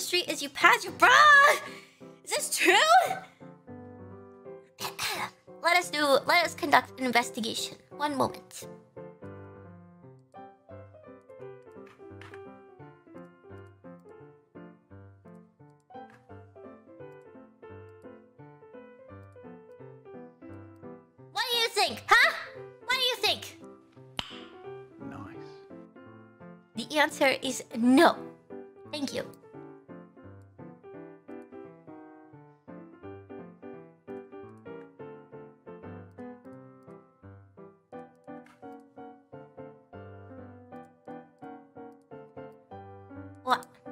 street is you pass your bra. Is this true? let us do. Let us conduct an investigation. One moment. What do you think, huh? What do you think? Nice. The answer is no. Thank you. What? Not the phone.